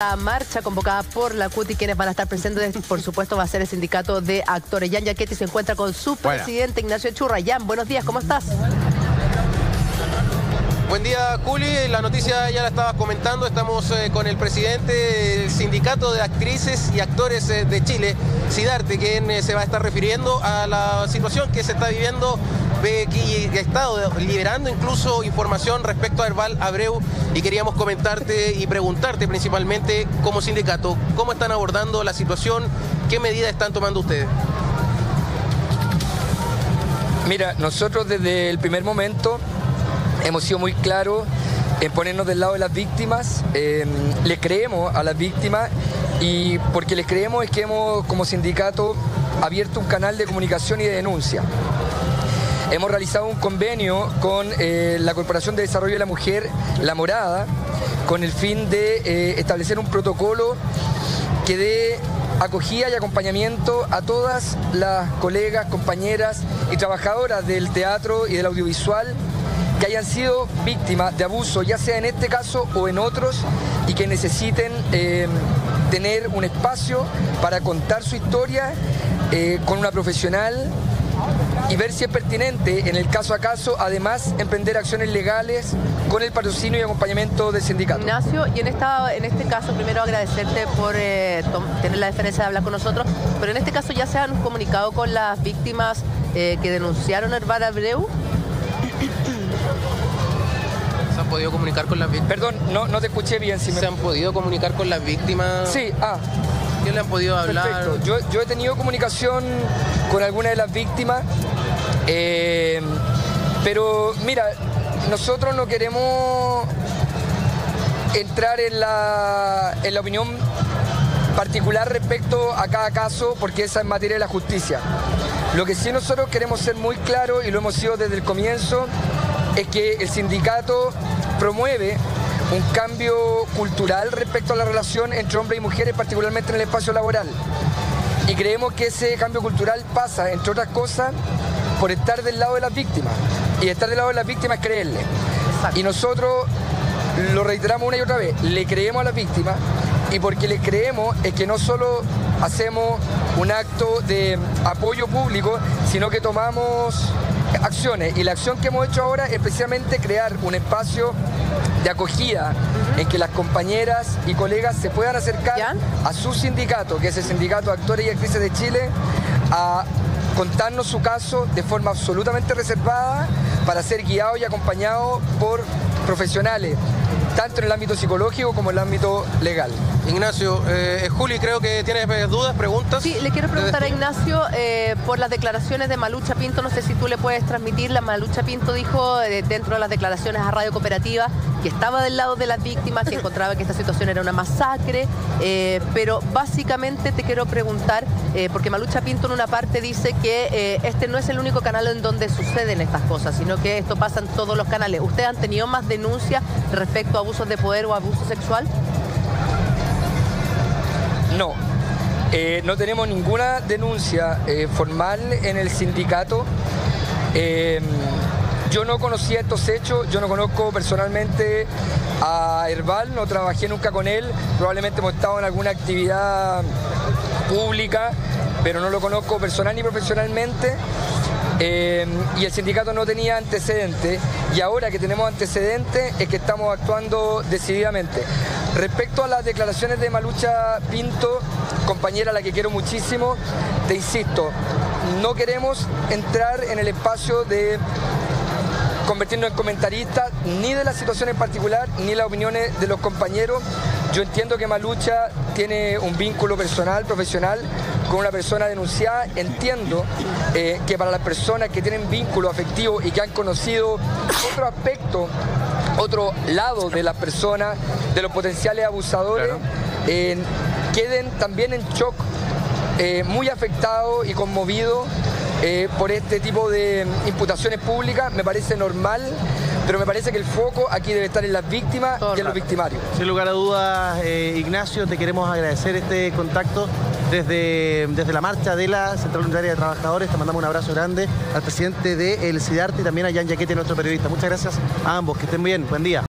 La marcha convocada por la CUT y quienes van a estar presentes, por supuesto, va a ser el sindicato de actores. Jan Yaquetti se encuentra con su presidente Ignacio Churra. Jan, buenos días, ¿cómo estás? Buen día, Juli. La noticia ya la estabas comentando. Estamos eh, con el presidente del Sindicato de Actrices y Actores eh, de Chile, Sidarte, quien eh, se va a estar refiriendo a la situación que se está viviendo que ha estado liberando incluso información respecto a Herbal Abreu y queríamos comentarte y preguntarte principalmente como sindicato, ¿cómo están abordando la situación? ¿Qué medidas están tomando ustedes? Mira, nosotros desde el primer momento hemos sido muy claros en ponernos del lado de las víctimas, le creemos a las víctimas y porque les creemos es que hemos como sindicato abierto un canal de comunicación y de denuncia. Hemos realizado un convenio con eh, la Corporación de Desarrollo de la Mujer, La Morada, con el fin de eh, establecer un protocolo que dé acogida y acompañamiento a todas las colegas, compañeras y trabajadoras del teatro y del audiovisual que hayan sido víctimas de abuso, ya sea en este caso o en otros, y que necesiten eh, tener un espacio para contar su historia con una profesional y ver si es pertinente en el caso a caso, además emprender acciones legales con el patrocinio y acompañamiento del sindicato. Ignacio, y en, esta, en este caso primero agradecerte por eh, tener la deferencia de hablar con nosotros, pero en este caso ya se han comunicado con las víctimas eh, que denunciaron a Herbal Abreu. Han podido comunicar con las víctimas? Perdón, no, no te escuché bien. Si ¿Se han podido comunicar con las víctimas? Sí, ah. ¿Qué le han podido hablar? Perfecto. Yo, yo he tenido comunicación con algunas de las víctimas eh, pero mira, nosotros no queremos entrar en la, en la opinión particular respecto a cada caso, porque esa es materia de la justicia. Lo que sí nosotros queremos ser muy claros, y lo hemos sido desde el comienzo, es que el sindicato promueve un cambio cultural respecto a la relación entre hombres y mujeres, particularmente en el espacio laboral. Y creemos que ese cambio cultural pasa, entre otras cosas, por estar del lado de las víctimas. Y estar del lado de las víctimas es creerle. Y nosotros lo reiteramos una y otra vez, le creemos a las víctimas y porque le creemos es que no solo hacemos un acto de apoyo público, sino que tomamos acciones. Y la acción que hemos hecho ahora es precisamente crear un espacio de acogida en que las compañeras y colegas se puedan acercar a su sindicato, que es el Sindicato de Actores y Actrices de Chile, a contarnos su caso de forma absolutamente reservada para ser guiado y acompañado por profesionales, tanto en el ámbito psicológico como en el ámbito legal. Ignacio, eh, Juli, creo que tienes dudas, preguntas. Sí, le quiero preguntar a Ignacio eh, por las declaraciones de Malucha Pinto, no sé si tú le puedes transmitirla. Malucha Pinto dijo eh, dentro de las declaraciones a Radio Cooperativa estaba del lado de las víctimas, que encontraba que esta situación era una masacre, eh, pero básicamente te quiero preguntar, porque Malucha Pinto en una parte dice que este no es el único canal en donde suceden estas cosas, sino que esto pasa en todos los canales. ¿Ustedes han tenido más denuncias respecto a abusos de poder o abuso sexual? No, eh, no tenemos ninguna denuncia eh, formal en el sindicato. Eh, yo no conocía estos hechos, yo no conozco personalmente a Herbal, no trabajé nunca con él, probablemente hemos estado en alguna actividad pública, pero no lo conozco personal ni profesionalmente. y el sindicato no tenía antecedentes y ahora que tenemos antecedentes es que estamos actuando decididamente. Respecto a las declaraciones de Malucha Pinto, compañera a la que quiero muchísimo, te insisto, no queremos entrar en el espacio de convertirnos en comentaristas ni de la situación en particular ni las opiniones de los compañeros. Yo entiendo que Malucha tiene un vínculo personal, profesional con una persona denunciada. Entiendo eh, que para las personas que tienen vínculo afectivo y que han conocido otro aspecto otro lado de las personas, de los potenciales abusadores, queden también en shock, eh, muy afectados y conmovidos eh, por este tipo de imputaciones públicas, me parece normal, pero me parece que el foco aquí debe estar en las víctimas y en los victimarios. Sin lugar a dudas, eh, Ignacio, te queremos agradecer este contacto desde, desde la marcha de la Central Unitaria de Trabajadores. Te mandamos un abrazo grande al presidente de El CIDARTE y también a Jan Yaquete, nuestro periodista. Muchas gracias a ambos, que estén bien, buen día.